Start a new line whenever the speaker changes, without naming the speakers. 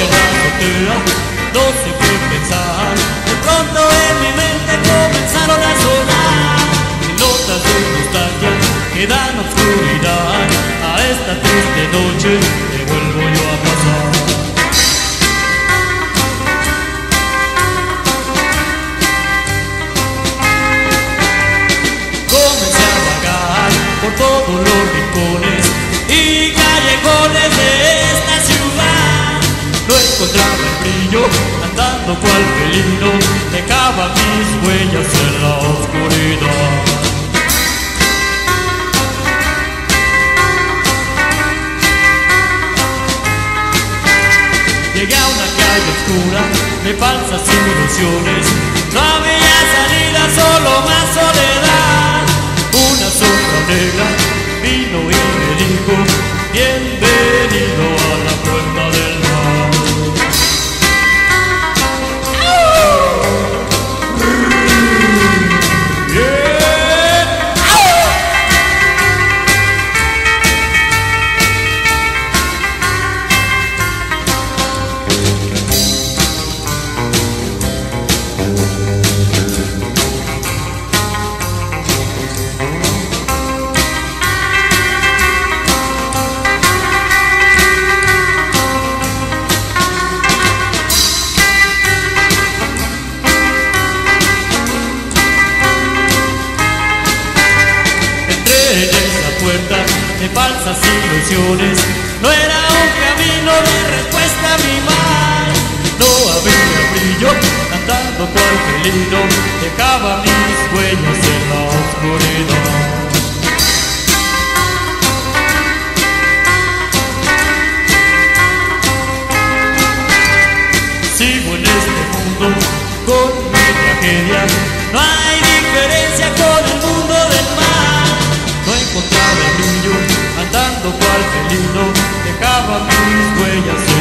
en la azotea, no sé qué pensar. De pronto en mi mente comenzaron a sonar notas de nostalgia que dan oscuridad. A esta triste noche me vuelvo yo a pasar. Comencé a vagar por todos los rincones y callejones andando cual felino, dejaba mis huellas en la oscuridad. Llegué a una calle oscura de falsas ilusiones. De falsas ilusiones. No era un camino de respuesta a mi mal. No había brillo, andando cual felino, dejaba mis huellas en la oscuridad. Sigo en este mundo con mi tragedia. Cual felino, dejaba mis huellas